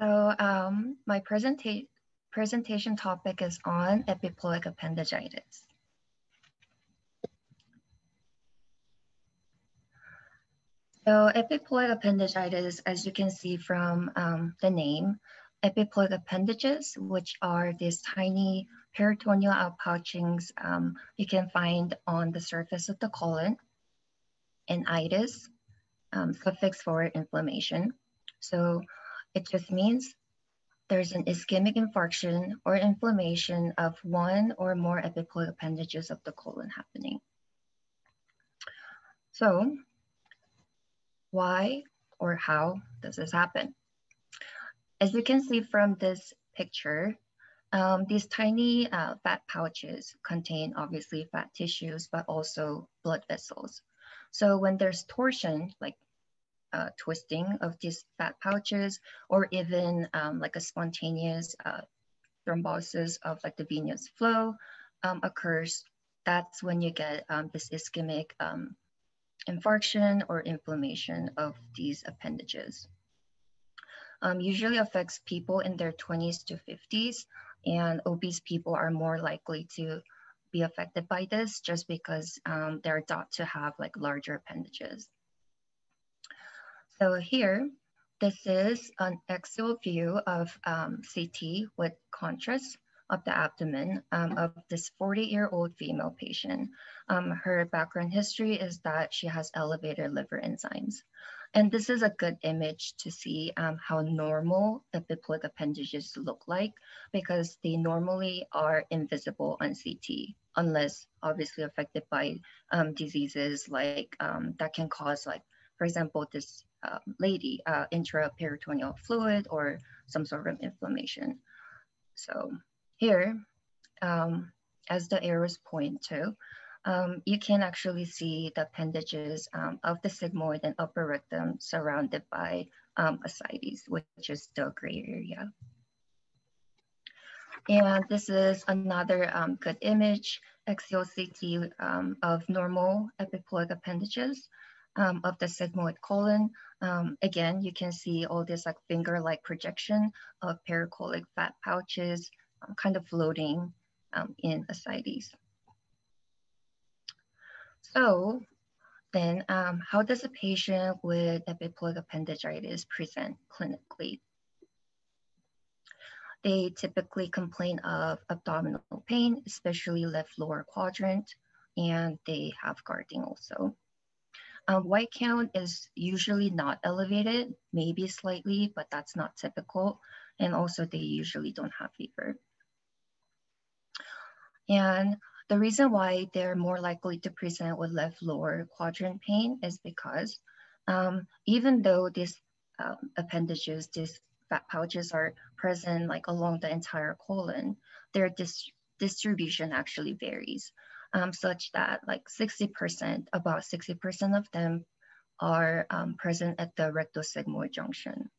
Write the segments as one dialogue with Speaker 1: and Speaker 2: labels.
Speaker 1: So um, my presenta presentation topic is on epiploic appendagitis. So epiploic appendagitis, as you can see from um, the name, epiploic appendages, which are these tiny peritoneal outpouchings um, you can find on the surface of the colon, and itis, um, suffix for inflammation. So it just means there's an ischemic infarction or inflammation of one or more epiploic appendages of the colon happening. So why or how does this happen? As you can see from this picture, um, these tiny uh, fat pouches contain obviously fat tissues, but also blood vessels. So when there's torsion, like uh, twisting of these fat pouches, or even um, like a spontaneous uh, thrombosis of like the venous flow um, occurs, that's when you get um, this ischemic um, infarction or inflammation of these appendages. Um, usually affects people in their 20s to 50s, and obese people are more likely to be affected by this just because um, they're thought to have like larger appendages. So here, this is an axial view of um, CT with contrast of the abdomen um, of this 40-year-old female patient. Um, her background history is that she has elevated liver enzymes. And this is a good image to see um, how normal the epiploic appendages look like because they normally are invisible on CT unless obviously affected by um, diseases like um, that can cause like, for example, this uh, lady uh, intraperitoneal fluid or some sort of inflammation. So here, um, as the arrows point to, um, you can actually see the appendages um, of the sigmoid and upper rectum surrounded by um, ascites, which is the gray area. And this is another um, good image, axial CT um, of normal epiploic appendages um, of the sigmoid colon. Um, again, you can see all this like finger-like projection of pericolic fat pouches um, kind of floating um, in ascites. So then um, how does a patient with epiploic appendagitis present clinically? They typically complain of abdominal pain, especially left lower quadrant, and they have guarding also. Um, white count is usually not elevated, maybe slightly, but that's not typical. And also they usually don't have fever. And the reason why they're more likely to present with left lower quadrant pain is because um, even though these um, appendages, these fat pouches are present like along the entire colon, their dis distribution actually varies um, such that like 60%, about 60% of them are um, present at the rectosigmoid junction.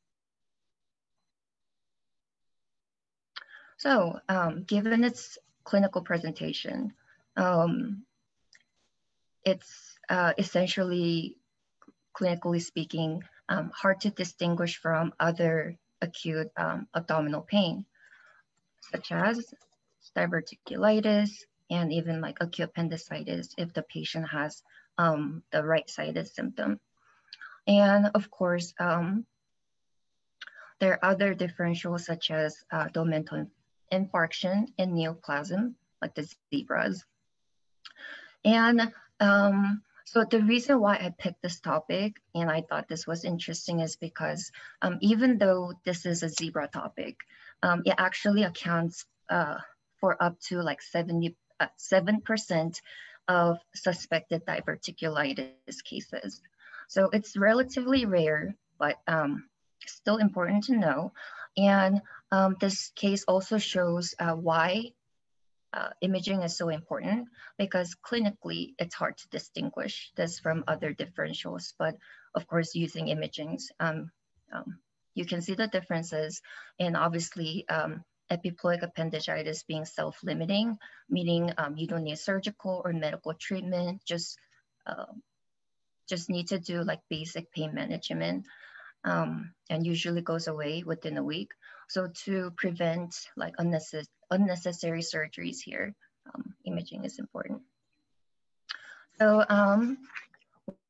Speaker 1: So um, given its clinical presentation, um, it's uh, essentially, clinically speaking, um, hard to distinguish from other acute um, abdominal pain, such as diverticulitis, and even like acute appendicitis if the patient has um, the right-sided symptom. And of course, um, there are other differentials such as uh, omental infarction and neoplasm, like the zebras. And um, so the reason why I picked this topic and I thought this was interesting is because um, even though this is a zebra topic, um, it actually accounts uh, for up to like 70 7% of suspected diverticulitis cases. So it's relatively rare, but um, still important to know. And um, this case also shows uh, why uh, imaging is so important because clinically it's hard to distinguish this from other differentials, but of course using imagings, um, um, you can see the differences and obviously um, epiploic appendicitis being self-limiting, meaning um, you don't need surgical or medical treatment, just, uh, just need to do like basic pain management. um, and usually goes away within a week. So to prevent like unnecessary, unnecessary surgeries here, um, imaging is important. So um,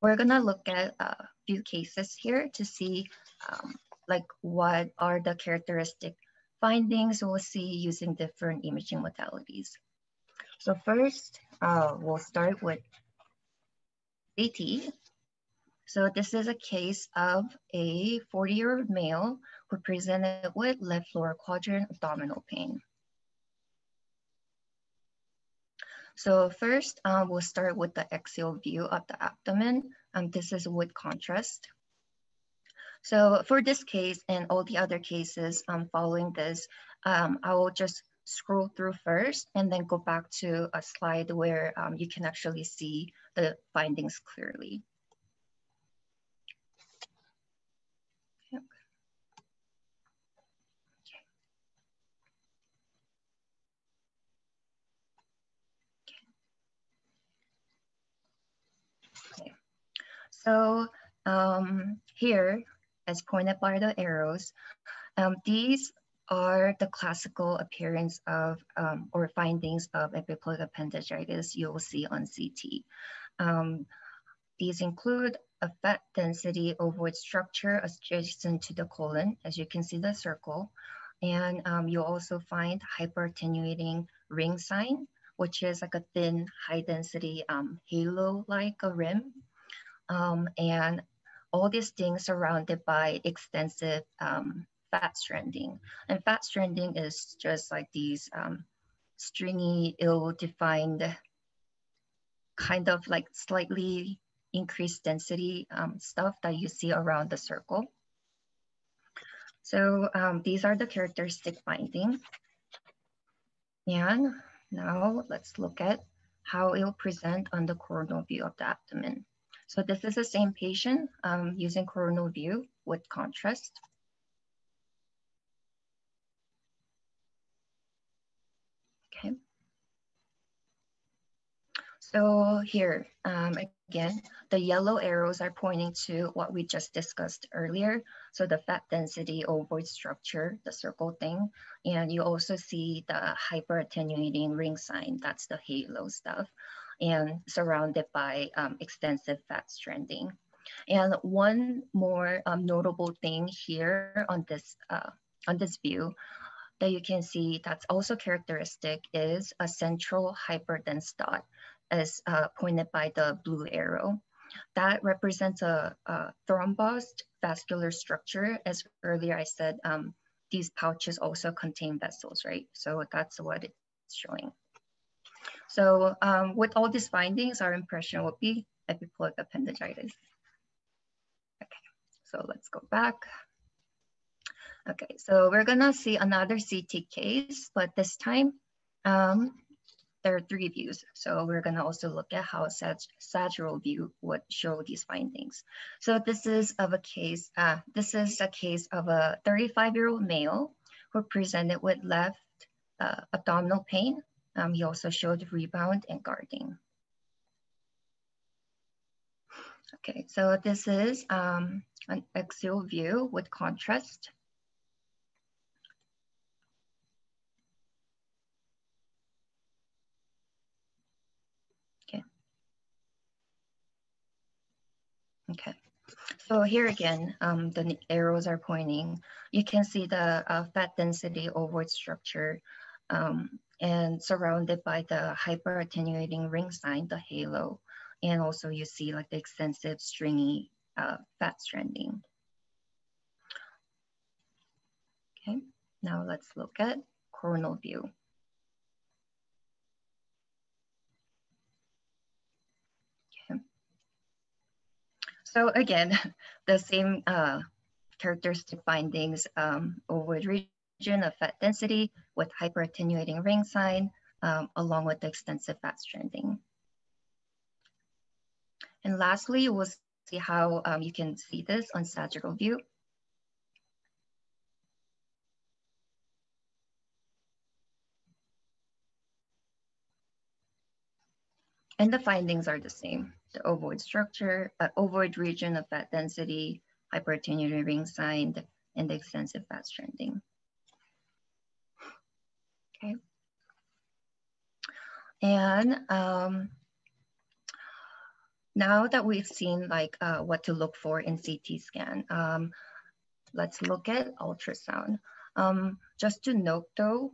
Speaker 1: we're gonna look at a few cases here to see um, like what are the characteristic findings we'll see using different imaging modalities. So first, uh, we'll start with CT. So this is a case of a 40-year-old male who presented with left lower quadrant abdominal pain. So first, uh, we'll start with the axial view of the abdomen. Um, this is with contrast. So for this case and all the other cases um, following this, um, I will just scroll through first and then go back to a slide where um, you can actually see the findings clearly. So um, here, as pointed by the arrows, um, these are the classical appearance of um, or findings of epiploic appendicitis you will see on CT. Um, these include a fat density ovoid structure adjacent to the colon, as you can see the circle. And um, you'll also find hyperattenuating ring sign, which is like a thin, high density um, halo-like a rim. Um, and all these things surrounded by extensive um, fat stranding. And fat stranding is just like these um, stringy, ill-defined, kind of like slightly increased density um, stuff that you see around the circle. So um, these are the characteristic findings. And now let's look at how it will present on the coronal view of the abdomen. So this is the same patient um, using coronal view with contrast. Okay. So here, um, again, the yellow arrows are pointing to what we just discussed earlier. So the fat density ovoid structure, the circle thing, and you also see the hyperattenuating ring sign, that's the halo stuff, and surrounded by um, extensive fat stranding. And one more um, notable thing here on this, uh, on this view that you can see that's also characteristic is a central hyperdense dot as uh, pointed by the blue arrow. That represents a, a thrombosed vascular structure. As earlier I said, um, these pouches also contain vessels, right? So that's what it's showing. So um, with all these findings, our impression would be epiploic appendicitis. Okay, so let's go back. Okay, so we're gonna see another CT case, but this time um, there are three views. So we're gonna also look at how sag sagittal view would show these findings. So this is of a case, uh, this is a case of a 35 year old male who presented with left uh, abdominal pain. Um, he also showed rebound and guarding. Okay, so this is um, an axial view with contrast. Okay. Okay. So here again, um, the arrows are pointing. You can see the uh, fat density ovoid structure um, and surrounded by the hyperattenuating ring sign, the halo. And also you see like the extensive stringy uh, fat stranding. Okay, now let's look at coronal view. So again, the same uh, characteristic findings um, region of fat density with hyperattenuating ring sign, um, along with the extensive fat stranding. And lastly, we'll see how um, you can see this on sagittal view. And the findings are the same the ovoid structure, uh, ovoid region of fat density, hyperattenuating ring sign, and the extensive fat stranding. And um, now that we've seen like uh, what to look for in CT scan, um, let's look at ultrasound. Um, just to note though,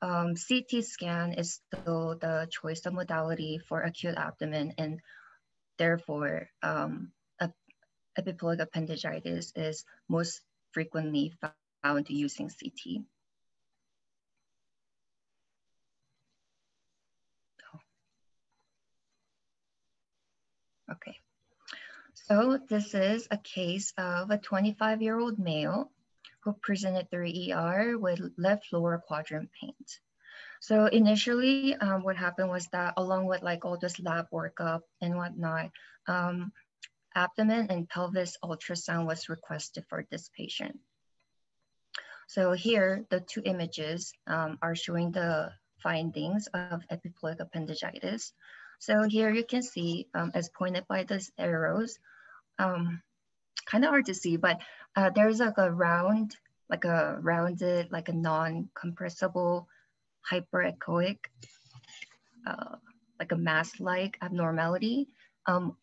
Speaker 1: um, CT scan is still the choice of modality for acute abdomen and therefore um, epiploic appendicitis is most frequently found using CT. Okay, so this is a case of a 25 year old male who presented through ER with left lower quadrant pain. So initially um, what happened was that along with like all this lab workup and whatnot, um, abdomen and pelvis ultrasound was requested for this patient. So here, the two images um, are showing the findings of epiploic appendicitis. So here you can see, um, as pointed by these arrows, um, kind of hard to see, but uh, there's like a round, like a rounded, like a non-compressible hyperechoic, uh, like a mass-like abnormality, um,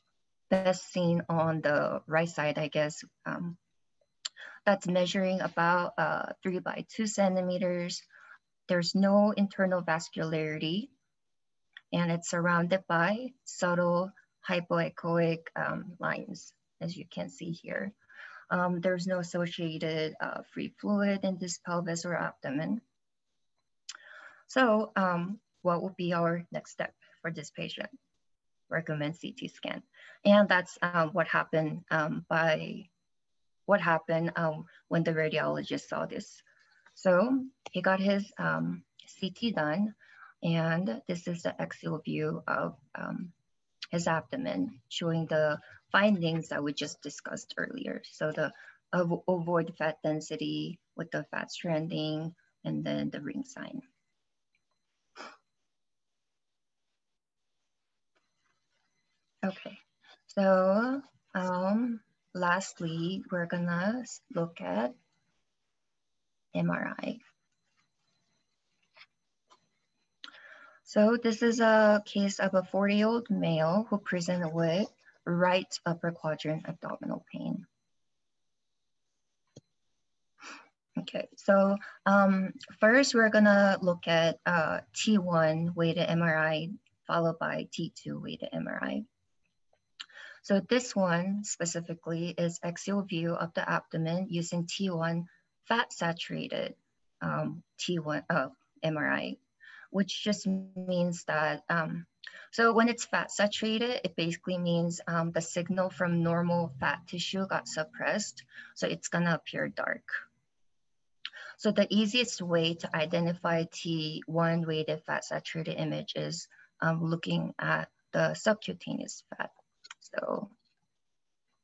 Speaker 1: best seen on the right side, I guess. Um, that's measuring about uh, three by two centimeters. There's no internal vascularity and it's surrounded by subtle hypoechoic um, lines, as you can see here. Um, there's no associated uh, free fluid in this pelvis or abdomen. So um, what would be our next step for this patient? Recommend CT scan. And that's um, what happened um, by what happened um, when the radiologist saw this. So he got his um, CT done and this is the axial view of his abdomen, showing the findings that we just discussed earlier. So the ovoid fat density with the fat stranding and then the ring sign. Okay, so um, lastly, we're gonna look at MRI. So this is a case of a 40-year-old male who presented with right upper quadrant abdominal pain. Okay, so um, first we're gonna look at uh, T1 weighted MRI followed by T2 weighted MRI. So this one specifically is axial view of the abdomen using T1 fat saturated um, T1 uh, MRI which just means that, um, so when it's fat saturated, it basically means um, the signal from normal fat tissue got suppressed, so it's gonna appear dark. So the easiest way to identify T1 weighted fat saturated image is um, looking at the subcutaneous fat. So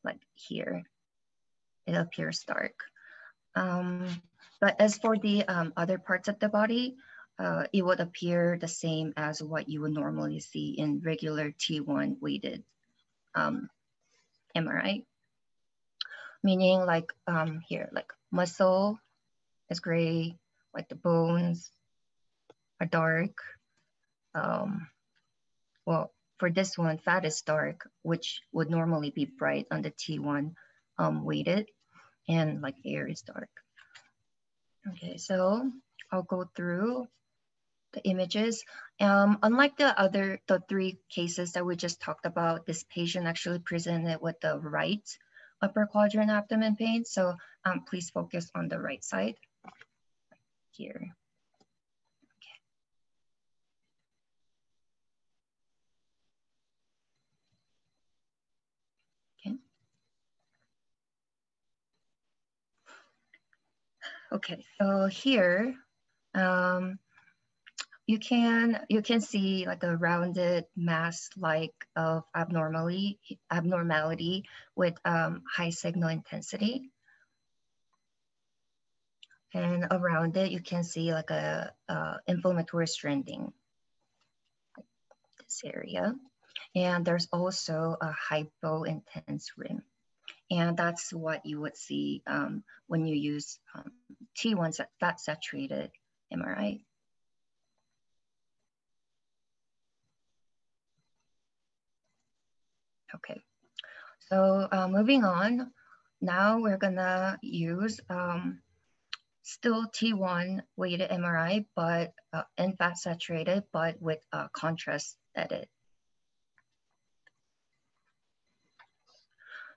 Speaker 1: like here, it appears dark. Um, but as for the um, other parts of the body, uh, it would appear the same as what you would normally see in regular T1 weighted um, MRI. Meaning like um, here, like muscle is gray, like the bones are dark. Um, well, for this one, fat is dark, which would normally be bright on the T1 um, weighted, and like air is dark. Okay, so I'll go through the images. Um, unlike the other, the three cases that we just talked about, this patient actually presented with the right upper quadrant abdomen pain. So um, please focus on the right side here. Okay. Okay, so here, um, you can you can see like a rounded mass like of abnormality abnormality with um, high signal intensity. And around it you can see like a, a inflammatory stranding this area. And there's also a hypo intense rim. And that's what you would see um, when you use um, T1 fat saturated MRI. Okay, so uh, moving on, now we're gonna use um, still T1 weighted MRI, but uh, and fat saturated, but with contrast edit.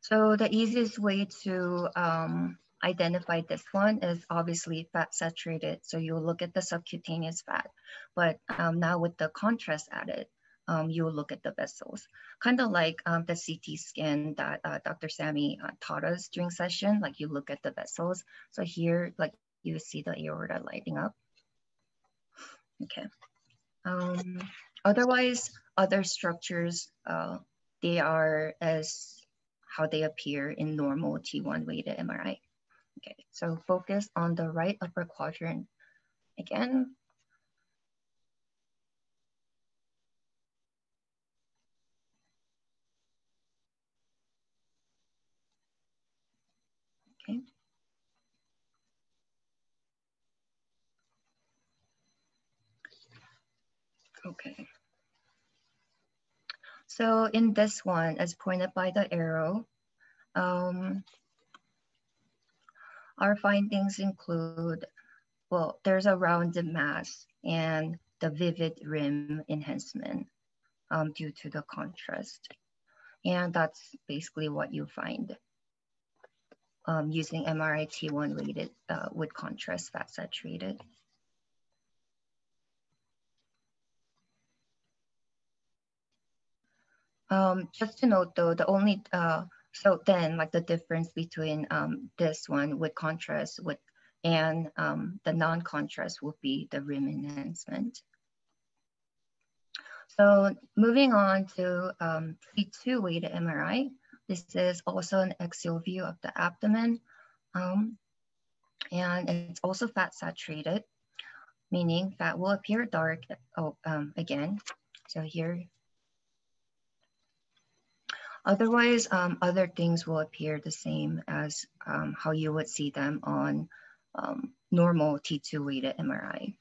Speaker 1: So the easiest way to um, identify this one is obviously fat saturated. So you'll look at the subcutaneous fat, but um, now with the contrast added, um, you'll look at the vessels. Kind of like um, the CT scan that uh, Dr. Sammy uh, taught us during session, like you look at the vessels. So here, like you see the aorta lighting up. Okay. Um, otherwise, other structures, uh, they are as how they appear in normal T1 weighted MRI. Okay, so focus on the right upper quadrant again. Okay. So in this one, as pointed by the arrow, um, our findings include, well, there's a rounded mass and the vivid rim enhancement um, due to the contrast. And that's basically what you find um, using MRI T1 weighted uh, with contrast fat saturated. Um, just to note though, the only, uh, so then like the difference between um, this one with contrast with and um, the non-contrast would be the rim enhancement. So moving on to um, T2 weighted MRI, this is also an axial view of the abdomen. Um, and it's also fat saturated, meaning fat will appear dark oh, um, again. So here Otherwise, um, other things will appear the same as um, how you would see them on um, normal T2 weighted MRI.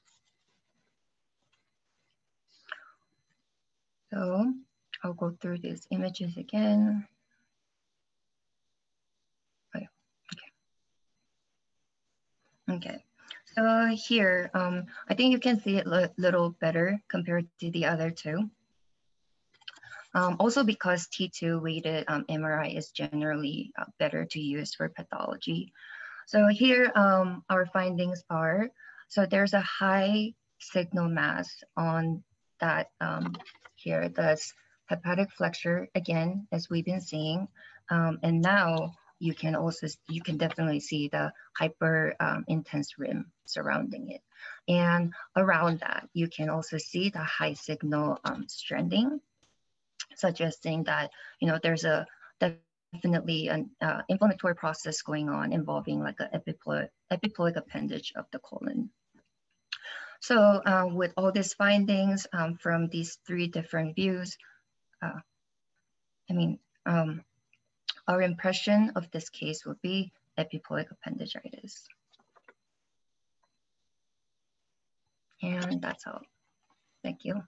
Speaker 1: So I'll go through these images again. Okay. Okay. So here, um, I think you can see it a little better compared to the other two. Um, also because T2 weighted um, MRI is generally uh, better to use for pathology. So here um, our findings are, so there's a high signal mass on that um, here, that's hepatic flexure again, as we've been seeing. Um, and now you can also, you can definitely see the hyper um, intense rim surrounding it. And around that, you can also see the high signal stranding suggesting that you know there's a definitely an uh, inflammatory process going on involving like an epiploid, epiploic appendage of the colon. So uh, with all these findings um, from these three different views, uh, I mean, um, our impression of this case would be epiploic appendagitis. And that's all. Thank you.